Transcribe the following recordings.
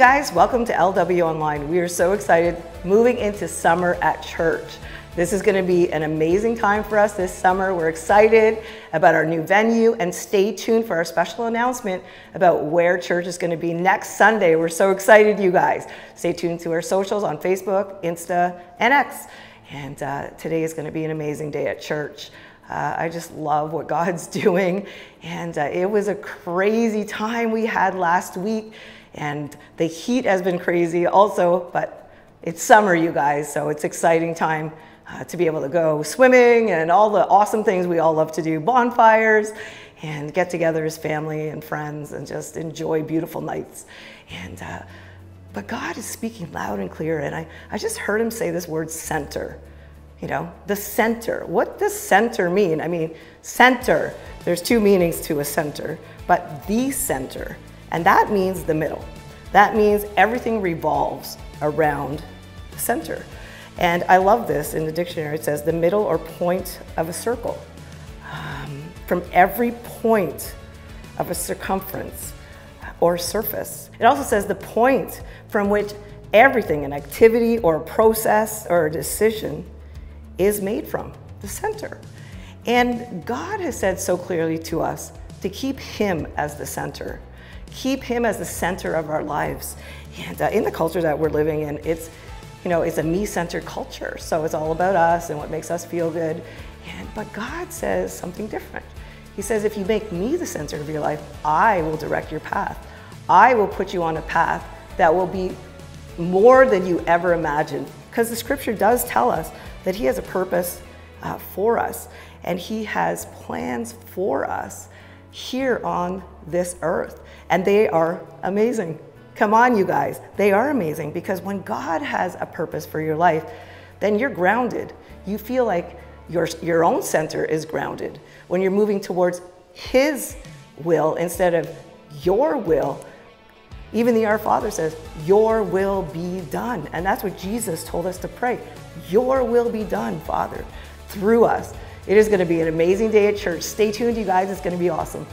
guys, welcome to LW Online. We are so excited moving into summer at church. This is going to be an amazing time for us this summer. We're excited about our new venue and stay tuned for our special announcement about where church is going to be next Sunday. We're so excited, you guys. Stay tuned to our socials on Facebook, Insta, and X. And uh, today is going to be an amazing day at church. Uh, I just love what God's doing. And uh, it was a crazy time we had last week. And the heat has been crazy also, but it's summer, you guys, so it's exciting time uh, to be able to go swimming and all the awesome things we all love to do, bonfires, and get together as family and friends and just enjoy beautiful nights. And uh, but God is speaking loud and clear, and I, I just heard him say this word center. You know, the center. What does center mean? I mean, center, there's two meanings to a center, but the center. And that means the middle. That means everything revolves around the center. And I love this in the dictionary. It says the middle or point of a circle. Um, from every point of a circumference or surface. It also says the point from which everything, an activity or a process or a decision, is made from, the center. And God has said so clearly to us to keep Him as the center keep him as the center of our lives. And uh, in the culture that we're living in, it's, you know, it's a me-centered culture. So it's all about us and what makes us feel good. And, but God says something different. He says, if you make me the center of your life, I will direct your path. I will put you on a path that will be more than you ever imagined. Because the scripture does tell us that he has a purpose uh, for us and he has plans for us here on this earth. And they are amazing. Come on, you guys. They are amazing because when God has a purpose for your life, then you're grounded. You feel like your, your own center is grounded. When you're moving towards His will instead of your will, even the Our Father says, Your will be done. And that's what Jesus told us to pray. Your will be done, Father, through us. It is going to be an amazing day at church. Stay tuned, you guys. It's going to be awesome.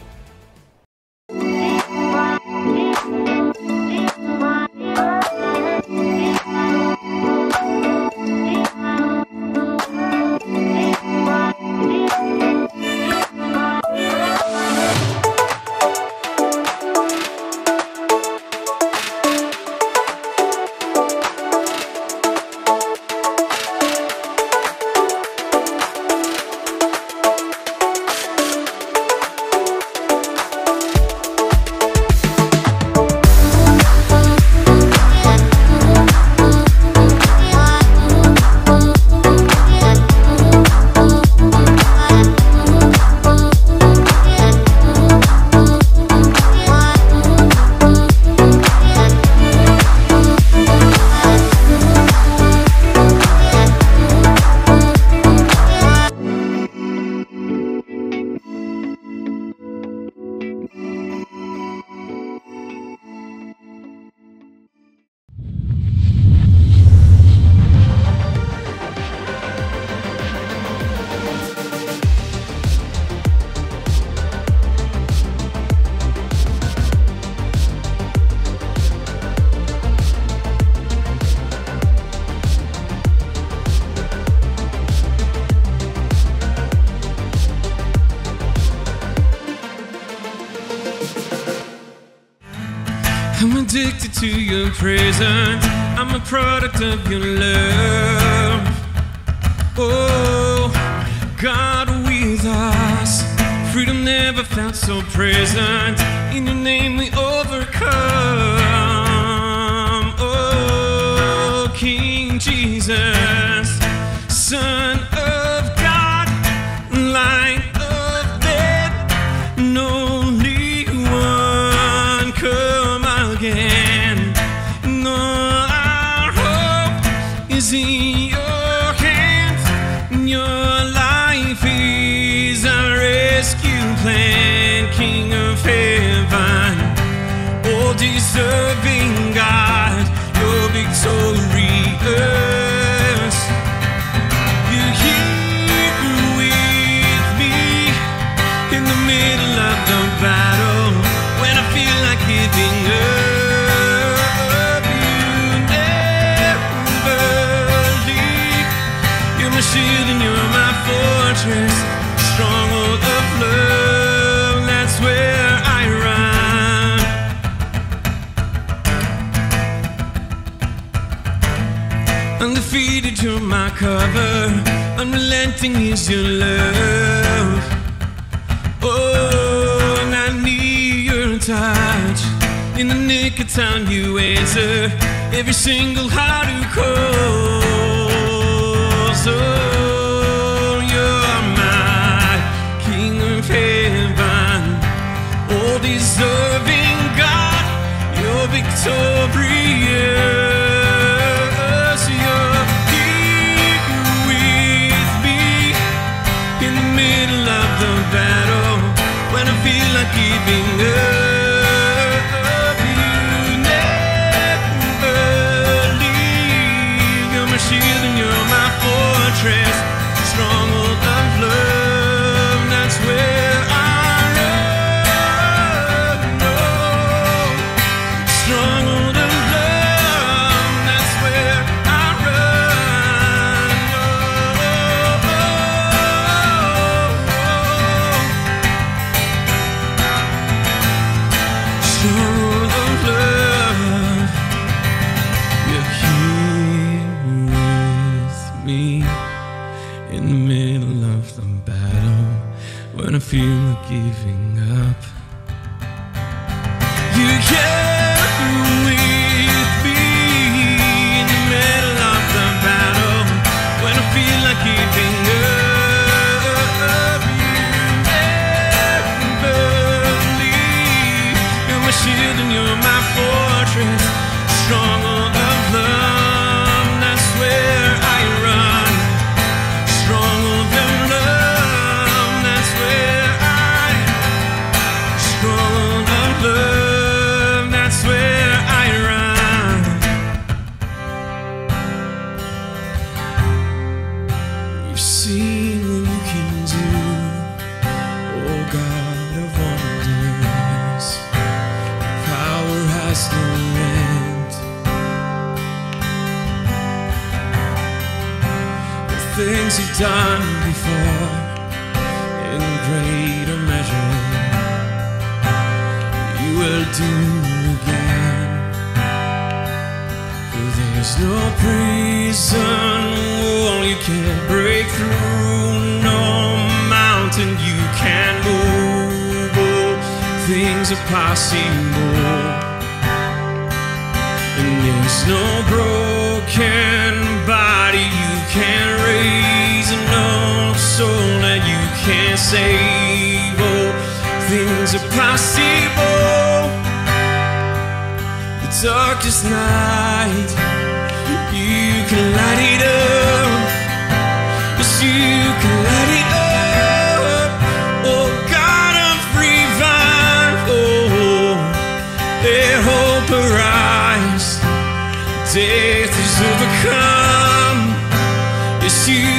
Oh, God with us. Freedom never felt so present. In your name we overcome. deserve Everything is your love. Oh, and I need your touch. In the nick of time, you answer every single heart who calls. strong. Let hope arise. Death is overcome. Yes, you.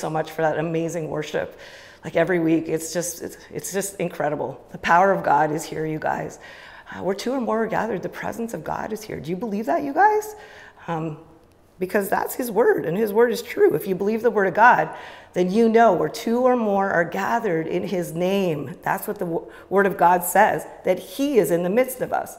So much for that amazing worship. Like every week, it's just it's, it's just incredible. The power of God is here, you guys. Uh, where two or more are gathered, the presence of God is here. Do you believe that, you guys? Um, because that's His word, and His word is true. If you believe the word of God, then you know where two or more are gathered in His name. That's what the word of God says, that He is in the midst of us.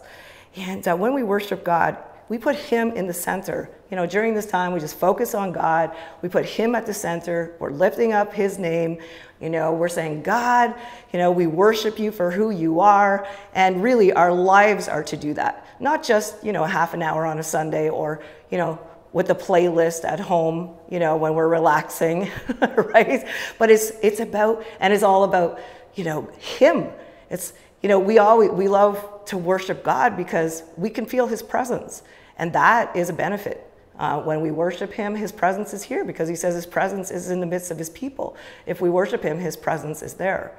And uh, when we worship God, we put Him in the center. You know, during this time, we just focus on God. We put Him at the center. We're lifting up His name. You know, we're saying, God, you know, we worship you for who you are. And really, our lives are to do that. Not just, you know, half an hour on a Sunday or, you know, with a playlist at home, you know, when we're relaxing, right? But it's it's about and it's all about, you know, him. It's you know, we always we love to worship God because we can feel his presence. And that is a benefit. Uh, when we worship him, his presence is here because he says his presence is in the midst of his people. If we worship him, his presence is there.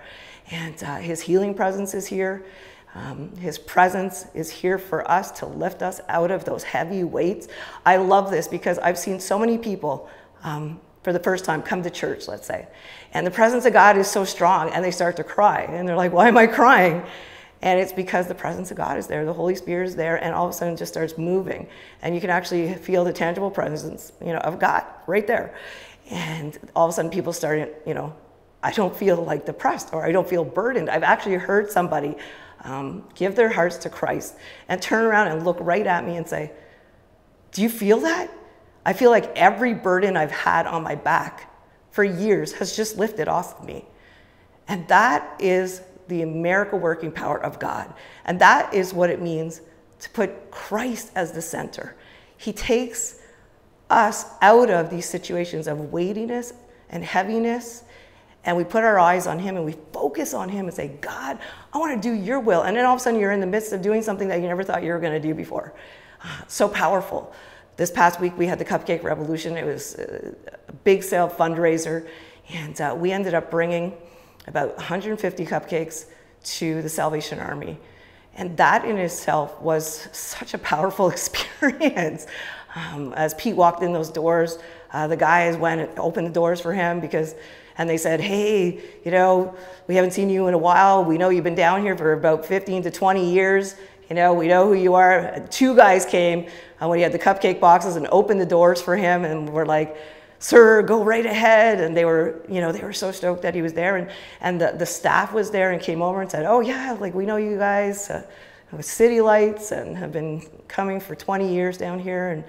And uh, his healing presence is here. Um, his presence is here for us to lift us out of those heavy weights. I love this because I've seen so many people um, for the first time come to church, let's say, and the presence of God is so strong and they start to cry. And they're like, Why am I crying? And it's because the presence of God is there, the Holy Spirit is there, and all of a sudden it just starts moving. And you can actually feel the tangible presence, you know, of God right there. And all of a sudden people start, you know, I don't feel like depressed or I don't feel burdened. I've actually heard somebody um, give their hearts to Christ and turn around and look right at me and say, Do you feel that? I feel like every burden I've had on my back for years has just lifted off of me. And that is the miracle working power of God. And that is what it means to put Christ as the center. He takes us out of these situations of weightiness and heaviness, and we put our eyes on Him and we focus on Him and say, God, I want to do your will. And then all of a sudden, you're in the midst of doing something that you never thought you were going to do before. So powerful. This past week, we had the Cupcake Revolution. It was a big sale fundraiser, and uh, we ended up bringing about 150 cupcakes to the Salvation Army. And that in itself was such a powerful experience. Um, as Pete walked in those doors, uh, the guys went and opened the doors for him because, and they said, hey, you know, we haven't seen you in a while. We know you've been down here for about 15 to 20 years. You know, we know who you are. Two guys came uh, when he had the cupcake boxes and opened the doors for him and were like, sir, go right ahead. And they were, you know, they were so stoked that he was there. And, and the, the staff was there and came over and said, oh yeah, like we know you guys uh, with City Lights and have been coming for 20 years down here. And,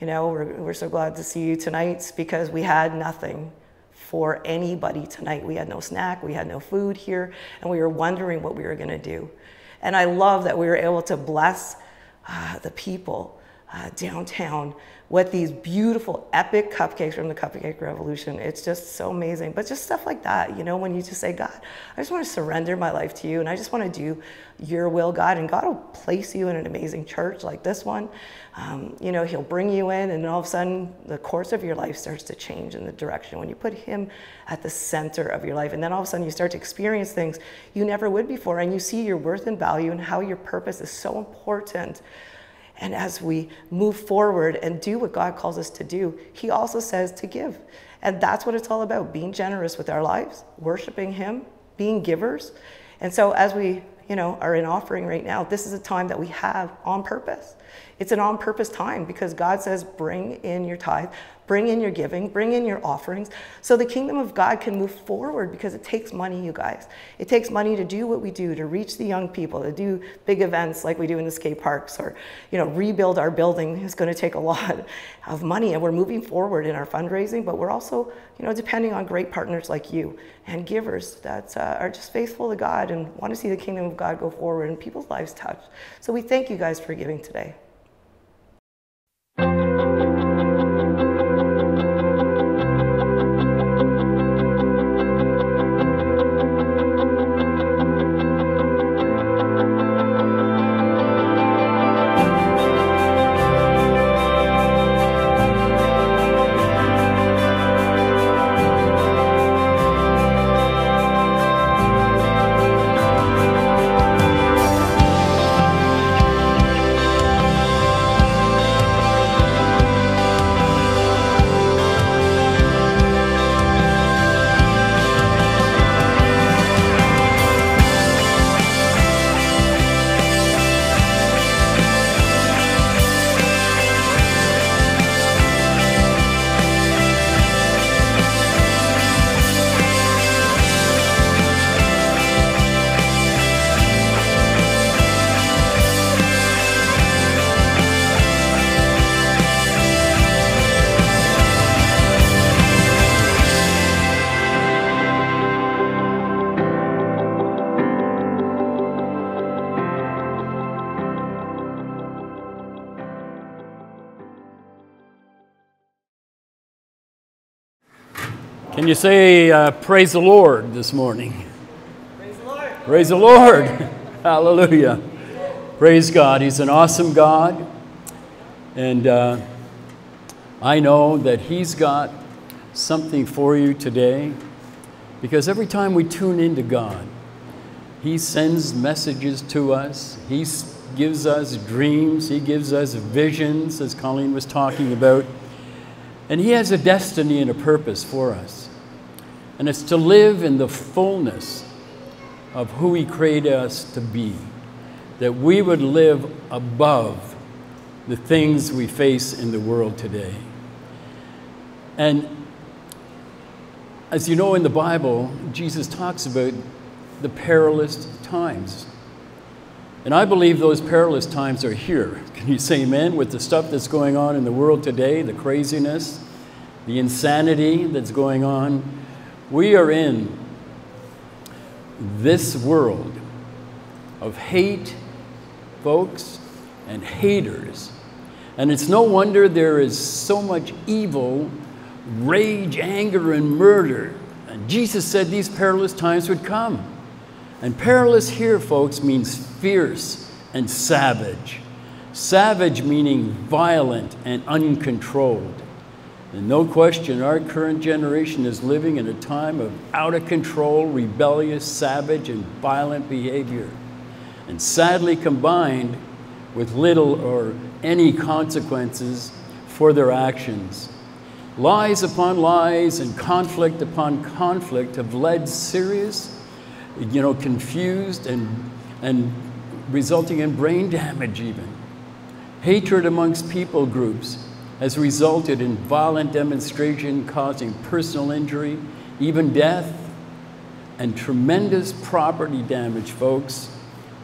you know, we're, we're so glad to see you tonight because we had nothing for anybody tonight. We had no snack, we had no food here, and we were wondering what we were going to do. And I love that we were able to bless uh, the people uh, downtown with these beautiful, epic cupcakes from the Cupcake Revolution. It's just so amazing. But just stuff like that, you know, when you just say, God, I just want to surrender my life to you and I just want to do your will, God. And God will place you in an amazing church like this one. Um, you know, He'll bring you in, and all of a sudden, the course of your life starts to change in the direction when you put Him at the center of your life. And then all of a sudden, you start to experience things you never would before, and you see your worth and value and how your purpose is so important and as we move forward and do what God calls us to do, He also says to give. And that's what it's all about being generous with our lives, worshiping Him, being givers. And so, as we you know, are in offering right now, this is a time that we have on purpose. It's an on purpose time because God says, bring in your tithe, bring in your giving, bring in your offerings, so the kingdom of God can move forward because it takes money, you guys. It takes money to do what we do, to reach the young people, to do big events like we do in the skate parks, or, you know, rebuild our building is going to take a lot of money. And we're moving forward in our fundraising, but we're also, you know, depending on great partners like you and givers that uh, are just faithful to God and want to see the kingdom of God go forward and people's lives touched. So we thank you guys for giving today. Can you say, uh, Praise the Lord this morning? Praise the Lord. Praise the Lord. Hallelujah. Praise God. He's an awesome God. And uh, I know that He's got something for you today because every time we tune into God, He sends messages to us, He gives us dreams, He gives us visions, as Colleen was talking about. And He has a destiny and a purpose for us. And it's to live in the fullness of who He created us to be, that we would live above the things we face in the world today. And as you know in the Bible, Jesus talks about the perilous times. And I believe those perilous times are here. Can you say amen? With the stuff that's going on in the world today, the craziness, the insanity that's going on, we are in this world of hate, folks, and haters. And it's no wonder there is so much evil, rage, anger, and murder. And Jesus said these perilous times would come. And perilous here, folks, means fierce and savage. Savage meaning violent and uncontrolled. And no question, our current generation is living in a time of out of control, rebellious, savage, and violent behavior. and sadly combined with little or any consequences for their actions. Lies upon lies and conflict upon conflict have led serious, you know, confused and, and resulting in brain damage even. Hatred amongst people groups has resulted in violent demonstration causing personal injury, even death, and tremendous property damage, folks.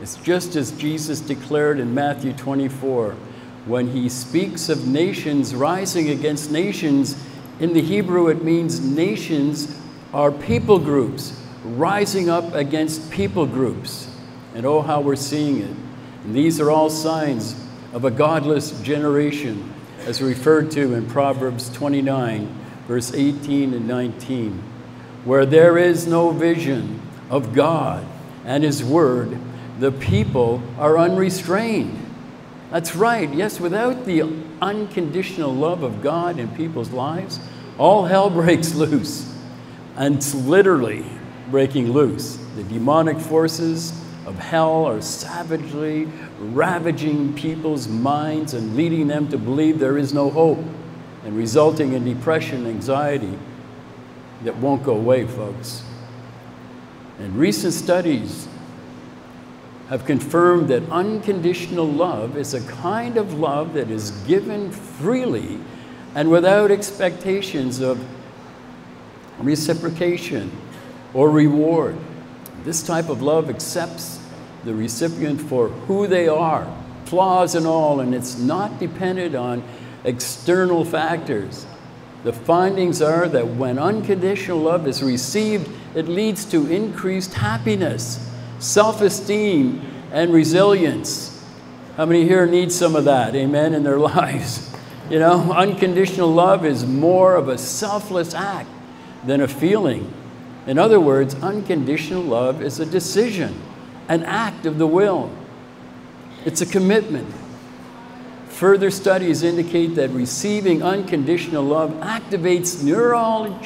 It's just as Jesus declared in Matthew 24 when he speaks of nations rising against nations. In the Hebrew, it means nations are people groups rising up against people groups. And oh, how we're seeing it. And these are all signs of a godless generation, as referred to in Proverbs 29, verse 18 and 19. Where there is no vision of God and His Word, the people are unrestrained. That's right, yes, without the unconditional love of God in people's lives, all hell breaks loose. And it's literally breaking loose. The demonic forces of hell are savagely ravaging people's minds and leading them to believe there is no hope and resulting in depression, anxiety that won't go away, folks. And recent studies have confirmed that unconditional love is a kind of love that is given freely and without expectations of reciprocation or reward. This type of love accepts the recipient for who they are, flaws and all, and it's not dependent on external factors. The findings are that when unconditional love is received, it leads to increased happiness, self esteem, and resilience. How many here need some of that, amen, in their lives? You know, unconditional love is more of a selfless act than a feeling. In other words, unconditional love is a decision, an act of the will. It's a commitment. Further studies indicate that receiving unconditional love activates neural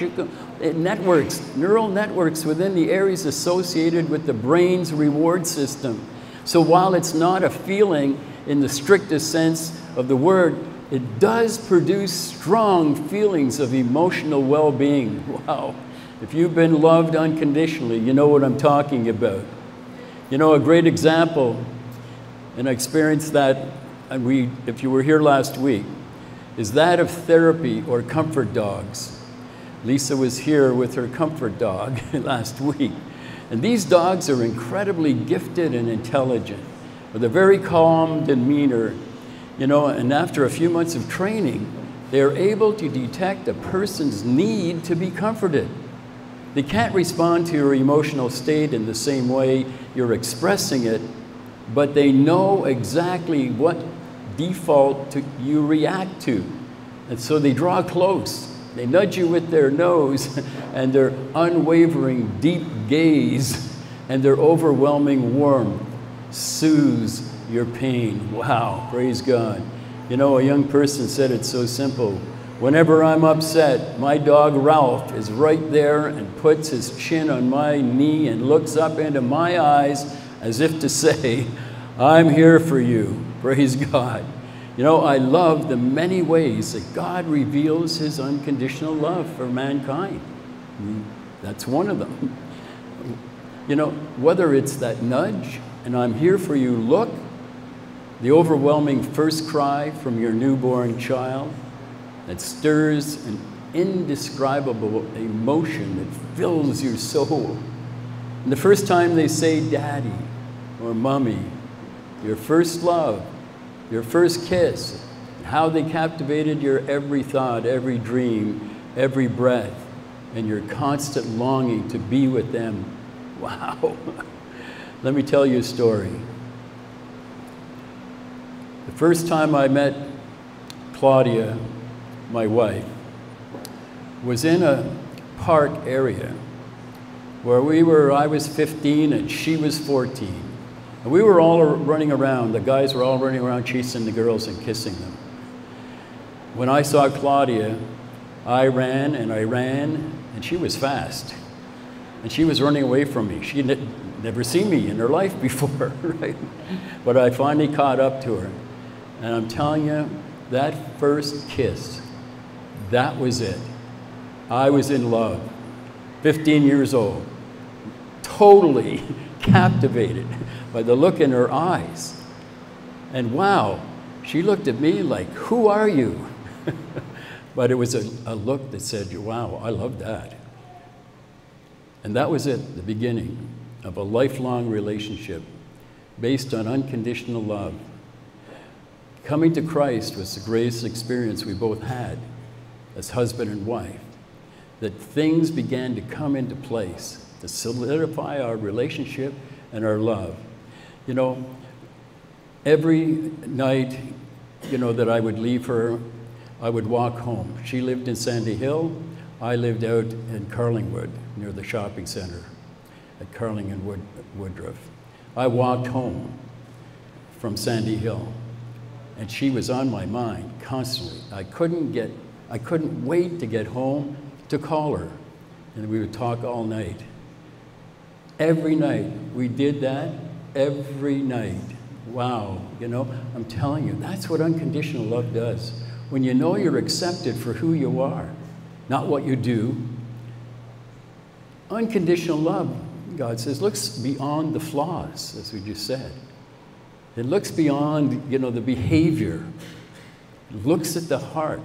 eh, networks, neural networks within the areas associated with the brain's reward system. So while it's not a feeling in the strictest sense of the word, it does produce strong feelings of emotional well being. Wow. If you've been loved unconditionally, you know what I'm talking about. You know, a great example, and I experienced that, and we, if you were here last week, is that of therapy or comfort dogs. Lisa was here with her comfort dog last week. And these dogs are incredibly gifted and intelligent, with a very calm demeanor, you know, and after a few months of training, they're able to detect a person's need to be comforted. They can't respond to your emotional state in the same way you're expressing it, but they know exactly what default to, you react to. And so they draw close. They nudge you with their nose and their unwavering deep gaze and their overwhelming warmth soothes your pain. Wow, praise God. You know, a young person said it so simple. Whenever I'm upset, my dog Ralph is right there and puts his chin on my knee and looks up into my eyes as if to say, I'm here for you. Praise God. You know, I love the many ways that God reveals his unconditional love for mankind. That's one of them. You know, whether it's that nudge, and I'm here for you, look, the overwhelming first cry from your newborn child, that stirs an indescribable emotion that fills your soul. And the first time they say daddy or mummy, your first love, your first kiss, how they captivated your every thought, every dream, every breath, and your constant longing to be with them. Wow. Let me tell you a story. The first time I met Claudia my wife, was in a park area where we were, I was 15 and she was 14. And we were all running around, the guys were all running around chasing the girls and kissing them. When I saw Claudia, I ran and I ran, and she was fast. And she was running away from me. She never seen me in her life before, right? But I finally caught up to her. And I'm telling you, that first kiss, that was it. I was in love, 15 years old, totally captivated by the look in her eyes. And wow, she looked at me like, Who are you? but it was a, a look that said, Wow, I love that. And that was it, the beginning of a lifelong relationship based on unconditional love. Coming to Christ was the greatest experience we both had as husband and wife. That things began to come into place to solidify our relationship and our love. You know, every night, you know, that I would leave her, I would walk home. She lived in Sandy Hill. I lived out in Carlingwood near the shopping center at Carling and Wood, Woodroffe. I walked home from Sandy Hill, and she was on my mind constantly. I couldn't get, I couldn't wait to get home to call her, and we would talk all night. Every night we did that. Every night. Wow, you know, I'm telling you, that's what unconditional love does. When you know you're accepted for who you are, not what you do. Unconditional love, God says, looks beyond the flaws, as we just said. It looks beyond, you know, the behavior. It looks at the heart.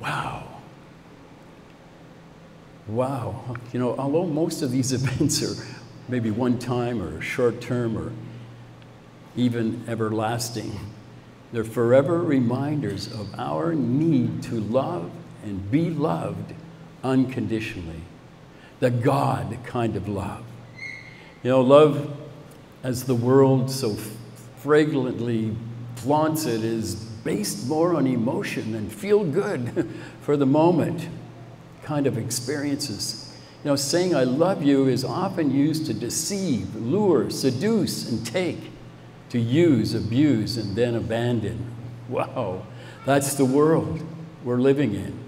Wow. Wow. You know, although most of these events are maybe one time or short term or even everlasting, they're forever reminders of our need to love and be loved unconditionally. The God kind of love. You know, love, as the world so fragrantly flaunts it, is based more on emotion and feel good for the moment kind of experiences. You know, saying I love you is often used to deceive, lure, seduce, and take to use, abuse, and then abandon. Wow, that's the world we're living in.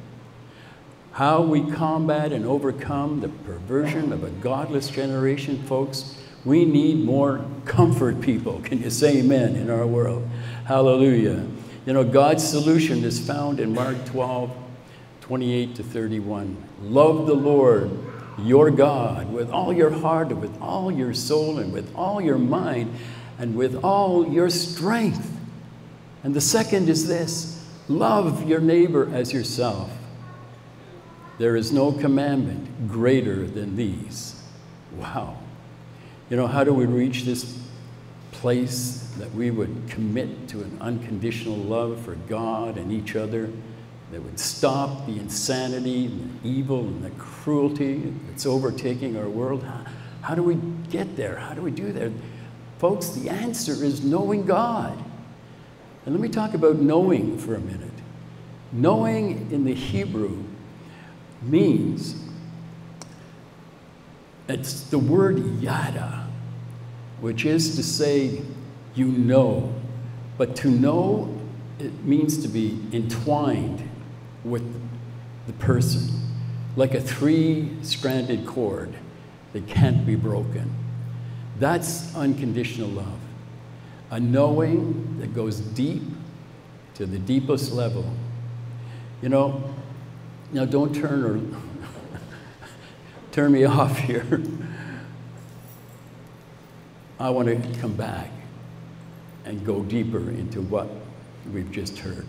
How we combat and overcome the perversion of a godless generation, folks, we need more comfort people. Can you say amen in our world? Hallelujah. You know, God's solution is found in Mark 12, 28 to 31. Love the Lord your God with all your heart and with all your soul and with all your mind and with all your strength. And the second is this love your neighbor as yourself. There is no commandment greater than these. Wow. You know, how do we reach this place that we would commit to an unconditional love for God and each other that would stop the insanity and the evil and the cruelty that's overtaking our world? How, how do we get there? How do we do that? Folks, the answer is knowing God. And let me talk about knowing for a minute. Knowing in the Hebrew means it's the word yada, which is to say, you know. But to know, it means to be entwined with the person, like a three stranded cord that can't be broken. That's unconditional love. A knowing that goes deep to the deepest level. You know, now don't turn or turn me off here. I want to come back and go deeper into what we've just heard.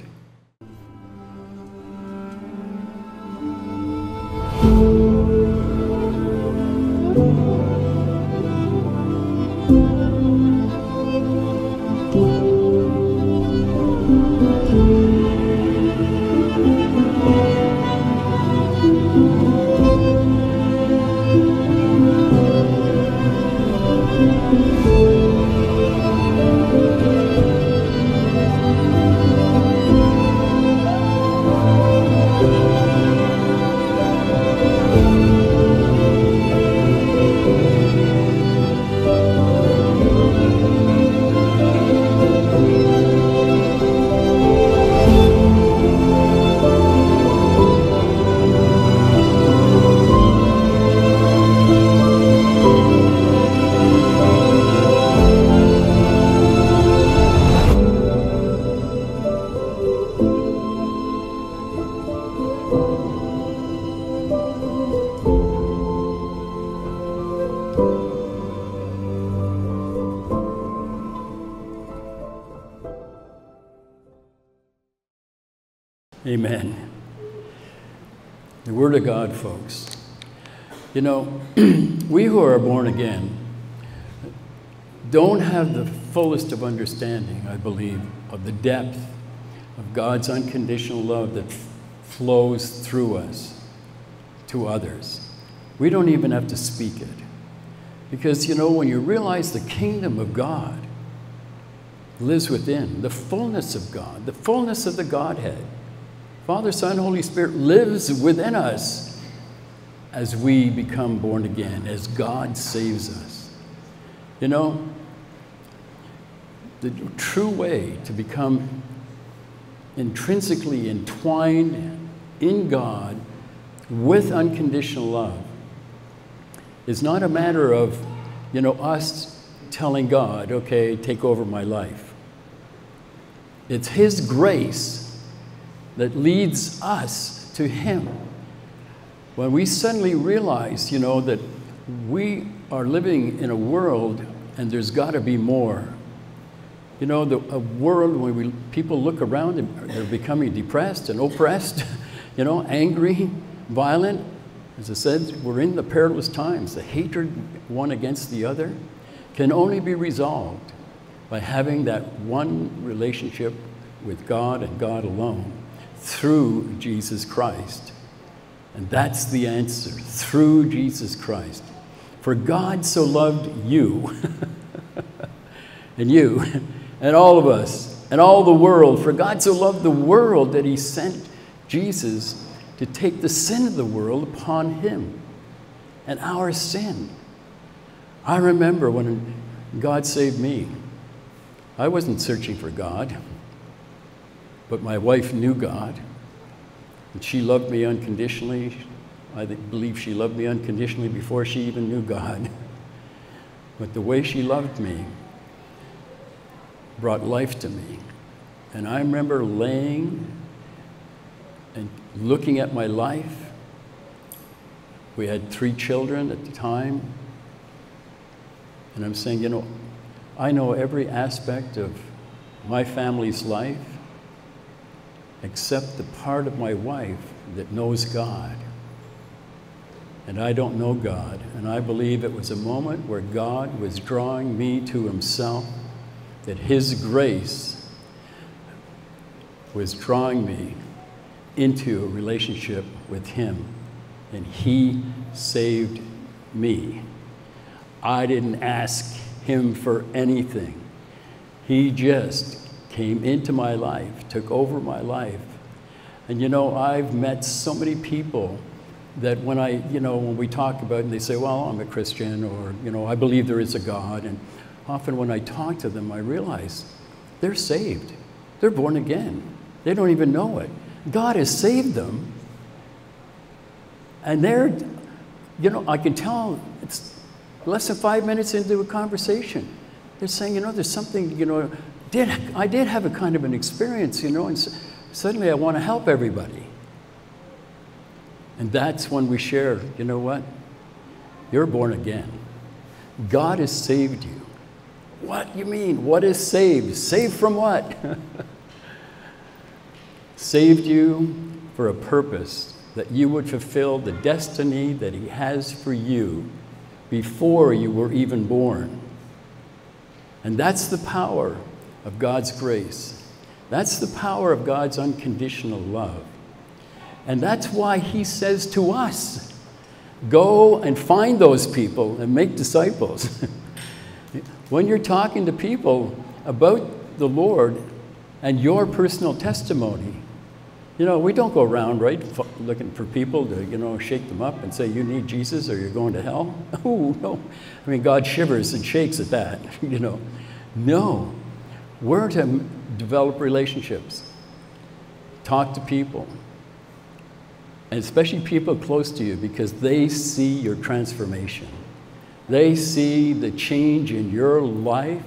Amen. The Word of God, folks. You know, we who are born again don't have the fullest of understanding, I believe, of the depth of God's unconditional love that flows through us to others. We don't even have to speak it. Because, you know, when you realize the kingdom of God lives within, the fullness of God, the fullness of the Godhead, Father, Son, Holy Spirit lives within us as we become born again, as God saves us. You know, the true way to become intrinsically entwined in God with unconditional love is not a matter of, you know, us telling God, okay, take over my life. It's His grace that leads us to Him. When we suddenly realize, you know, that we are living in a world and there's got to be more. You know, the, a world where we, people look around and they're becoming depressed and oppressed, you know, angry, violent. As I said, we're in the perilous times. The hatred one against the other can only be resolved by having that one relationship with God and God alone through Jesus Christ. And that's the answer through Jesus Christ. For God so loved you and you and all of us and all the world. For God so loved the world that he sent Jesus to take the sin of the world upon him and our sin. I remember when God saved me, I wasn't searching for God, but my wife knew God. And she loved me unconditionally. I believe she loved me unconditionally before she even knew God. But the way she loved me brought life to me. And I remember laying and looking at my life. We had three children at the time. And I'm saying, you know, I know every aspect of my family's life except the part of my wife that knows God. And I don't know God. And I believe it was a moment where God was drawing me to Himself, that His grace was drawing me into a relationship with Him. And He saved me. I didn't ask Him for anything. He just came into my life, took over my life. And you know, I've met so many people that when I, you know, when we talk about it and they say, well, I'm a Christian or, you know, I believe there is a God. And often when I talk to them, I realize they're saved. They're born again. They don't even know it. God has saved them. And they're, you know, I can tell it's less than five minutes into a conversation. They're saying, you know, there's something, you know, did, I did have a kind of an experience, you know, and s- suddenly I want to help everybody. And that's when we share, you know what? You're born again. God has saved you. What you mean? What is saved? Saved from what? saved you for a purpose that you would fulfill the destiny that He has for you before you were even born. And that's the power of God's grace. That's the power of God's unconditional love. And that's why He says to us, go and find those people and make disciples. when you're talking to people about the Lord and your personal testimony, you know, we don't go around, right, looking for people to, you know, shake them up and say, you need Jesus or you're going to hell. Oh, no. I mean, God shivers and shakes at that, you know. No. We're to develop relationships, talk to people, and especially people close to you because they see your transformation. They see the change in your life,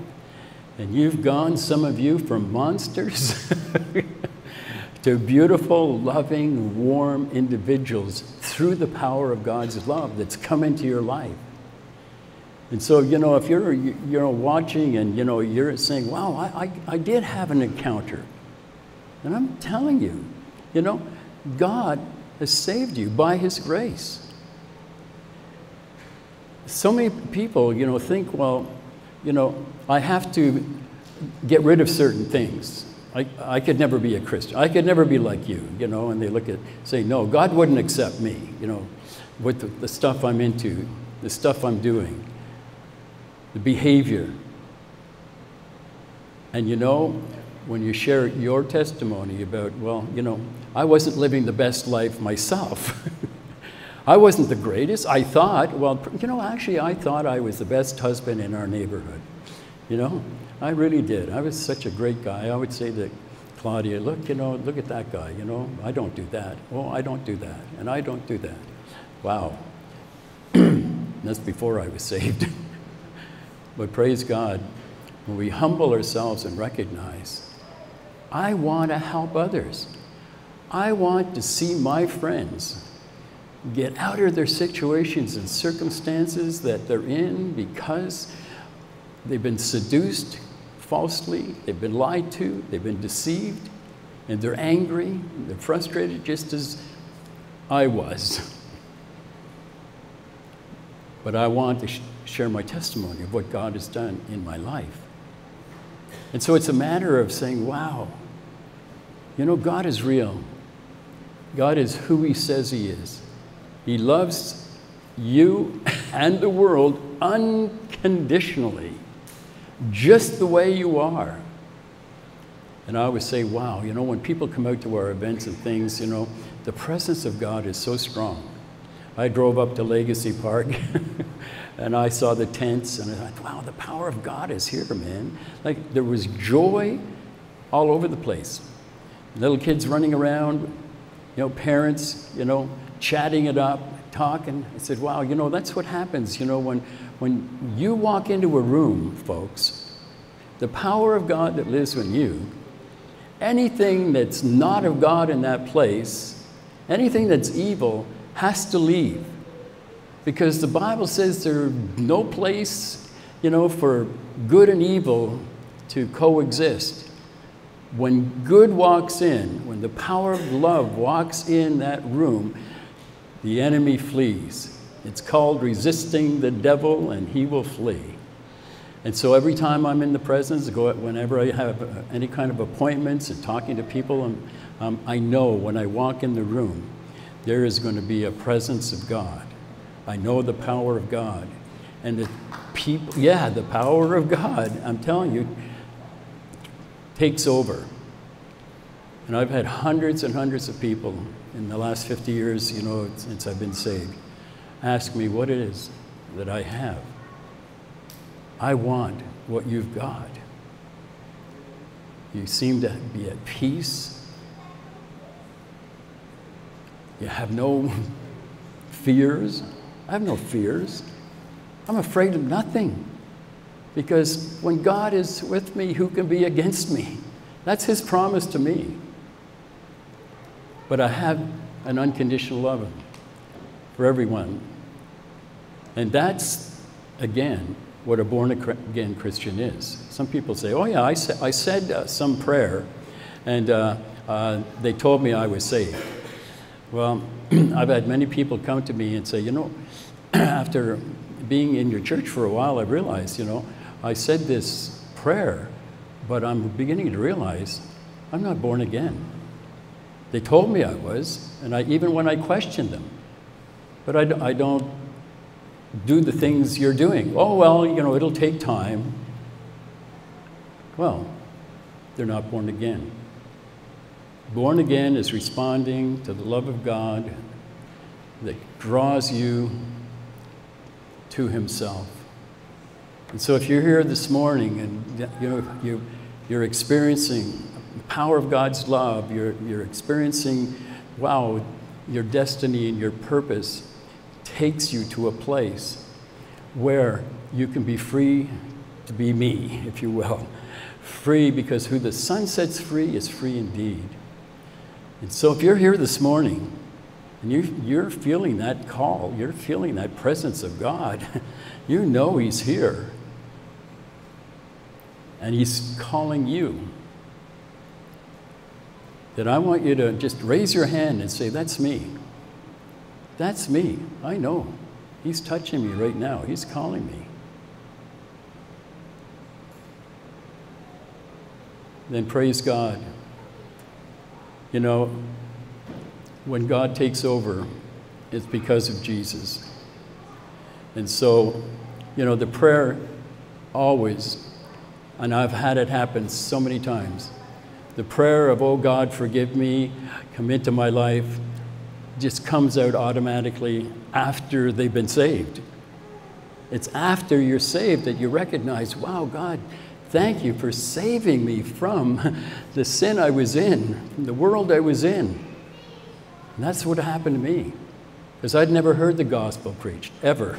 and you've gone, some of you, from monsters to beautiful, loving, warm individuals through the power of God's love that's come into your life. And so, you know, if you're, you know, watching and, you know, you're saying, wow, I, I, I did have an encounter. And I'm telling you, You know, God has saved you by His grace. So many people, you know, think, well, you know, I have to get rid of certain things. I, I could never be a Christian. I could never be like you, you know, and they look at, say, no, God wouldn't accept me, you know, with the, the stuff I'm into, the stuff I'm doing, the behavior. And you know, when you share your testimony about, well, you know, I wasn't living the best life myself. I wasn't the greatest. I thought, well, you know, actually, I thought I was the best husband in our neighborhood. You know, I really did. I was such a great guy. I would say to Claudia, look, you know, look at that guy. You know, I don't do that. Oh, I don't do that. And I don't do that. Wow. That's before I was saved. but praise God, when we humble ourselves and recognize, I want to help others. I want to see my friends get out of their situations and circumstances that they're in because they've been seduced falsely, they've been lied to, they've been deceived, and they're angry, and they're frustrated just as I was. But I want to share my testimony of what God has done in my life. And so it's a matter of saying, wow, you know, God is real. God is who He says He is. He loves you and the world unconditionally, just the way you are. And I always say, wow, you know, when people come out to our events and things, you know, the presence of God is so strong. I drove up to Legacy Park and I saw the tents and I thought, wow, the power of God is here, man. Like there was joy all over the place. Little kids running around, you know, parents, you know, chatting it up, talking. I said, wow, you know, that's what happens, you know, when, when you walk into a room, folks, the power of God that lives in you, anything that's not of God in that place, anything that's evil, has to leave. Because the Bible says there's no place, you know, for good and evil to coexist. When good walks in, when the power of love walks in that room, the enemy flees. It's called resisting the devil, and he will flee. And so every time I'm in the presence, whenever I have any kind of appointments and talking to people, um, um, I know when I walk in the room, there is going to be a presence of God. I know the power of God. And the people, yeah, the power of God, I'm telling you, takes over. And I've had hundreds and hundreds of people in the last 50 years, you know, since I've been saved, ask me what it is that I have. I want what you've got. You seem to be at peace. You have no fears. I have no fears. I'm afraid of nothing. Because when God is with me, who can be against me? That's his promise to me but I have an unconditional love for everyone. And that's, again, what a born again Christian is. Some people say, oh, yeah, I, sa- I said uh, some prayer, and uh, uh, they told me I was saved. Well, I've had many people come to me and say, you know, after being in your church for a while, I realized, you know, I said this prayer, but I'm beginning to realize I'm not born again. They told me I was, and I, even when I questioned them. But I, I don't do the things you're doing. Oh, well, you know, it'll take time. Well, they're not born again. Born again is responding to the love of God that draws you to Himself. And so, if you're here this morning and you know you, you're experiencing the power of God's love, you're, you're experiencing, wow, your destiny and your purpose takes you to a place where you can be free to be me, if you will. Free because who the Son sets free is free indeed. And so if you're here this morning and you, you're feeling that call, you're feeling that presence of God, you know He's here. And He's calling you That I want you to just raise your hand and say, That's me. That's me. I know. He's touching me right now. He's calling me. Then praise God. You know, when God takes over, it's because of Jesus. And so, you know, the prayer always, and I've had it happen so many times, the prayer of, oh God, forgive me, come into my life, just comes out automatically after they've been saved. It's after you're saved that you recognize, wow, God, thank you for saving me from the sin I was in, the world I was in. And that's what happened to me. Because I'd never heard the gospel preached, ever,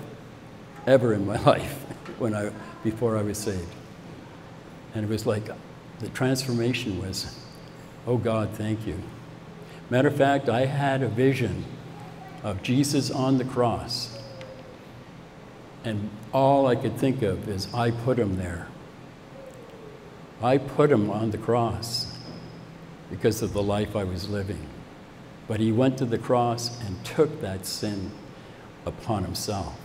ever in my life when I, before I was saved. And it was like the transformation was, oh God, thank you. Matter of fact, I had a vision of Jesus on the cross. And all I could think of is, I put him there. I put him on the cross because of the life I was living. But he went to the cross and took that sin upon himself.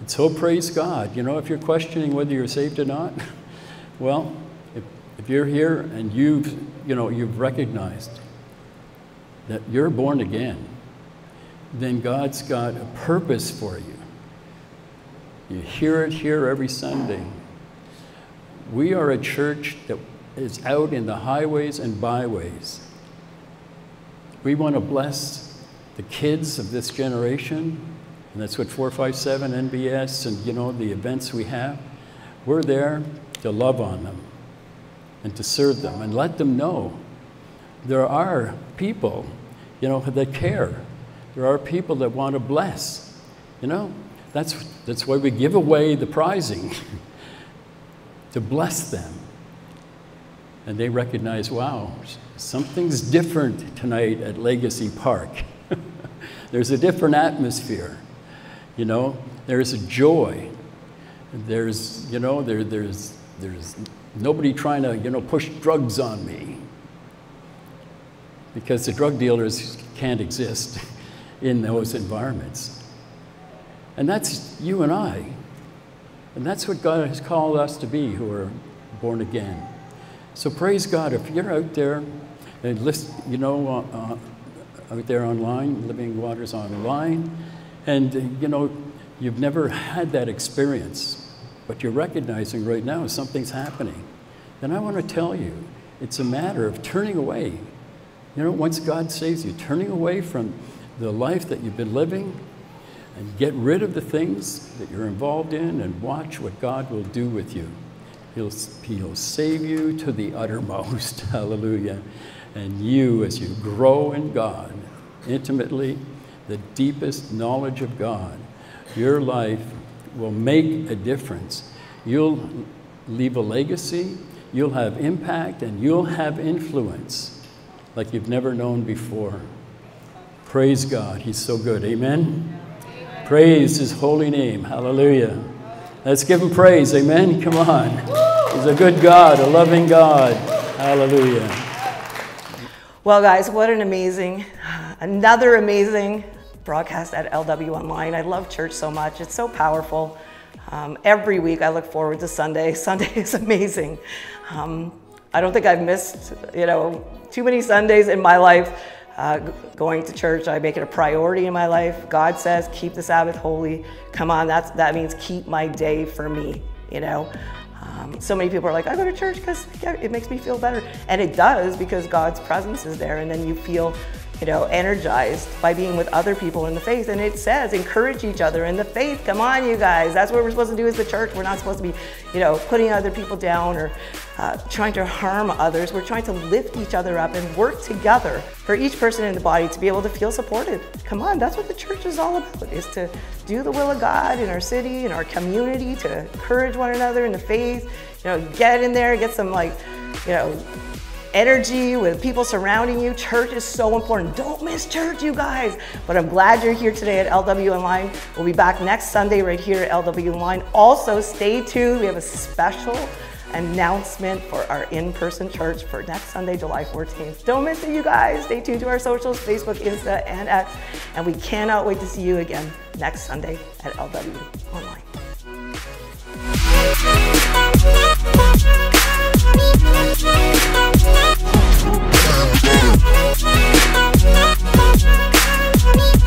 And so praise God. You know, if you're questioning whether you're saved or not, well, if, if you're here and you've, you know, you've recognized that you're born again, then God's got a purpose for you. You hear it here every Sunday. We are a church that is out in the highways and byways. We want to bless the kids of this generation, and that's what 457 NBS and you know the events we have. We're there to love on them and to serve them and let them know there are people, you know, that care. There are people that want to bless. You know, that's, that's why we give away the prizing to bless them. And they recognize, wow, something's different tonight at Legacy Park. There's a different atmosphere. You know, there's a joy. There's, you know, there, there's, there's nobody trying to, you know, push drugs on me. Because the drug dealers can't exist in those environments. And that's you and I. And that's what God has called us to be who are born again. So praise God. If you're out there and listen, you know, uh, uh, out there online, Living Waters online, and uh, you know, you've never had that experience, but you're recognizing right now something's happening, then I want to tell you, it's a matter of turning away. You know, once God saves you, turning away from the life that you've been living and get rid of the things that you're involved in and watch what God will do with you. He'll, he'll save you to the uttermost. Hallelujah. And you, as you grow in God intimately, the deepest knowledge of God, your life will make a difference. You'll leave a legacy, you'll have impact, and you'll have influence like you've never known before. Praise God. He's so good. Amen. Amen. Praise his holy name. Hallelujah. Let's give him praise. Amen. Come on. He's a good God, a loving God. Hallelujah. Well, guys, what an amazing, another amazing broadcast at LW Online. I love church so much. It's so powerful. Um, every week I look forward to Sunday. Sunday is amazing. Um, I don't think I've missed, you know, too many Sundays in my life uh, going to church. I make it a priority in my life. God says, keep the Sabbath holy. Come on, that's, that means keep my day for me, you know? Um, so many people are like, I go to church because yeah, it makes me feel better. And it does because God's presence is there. And then you feel you know, energized by being with other people in the faith. And it says, encourage each other in the faith. Come on, you guys. That's what we're supposed to do as the church. We're not supposed to be, you know, putting other people down or uh, trying to harm others. We're trying to lift each other up and work together for each person in the body to be able to feel supported. Come on, that's what the church is all about, is to do the will of God in our city, in our community, to encourage one another in the faith, you know, get in there, get some like, you know, energy with people surrounding you. Church is so important. Don't miss church, you guys. But I'm glad you're here today at LW Online. We'll be back next Sunday right here at LW Online. Also, stay tuned. We have a special announcement for our in-person church for next Sunday, July 14th. Don't miss it, you guys. Stay tuned to our socials, Facebook, Insta, and X. And we cannot wait to see you again next Sunday at LW Online. Thank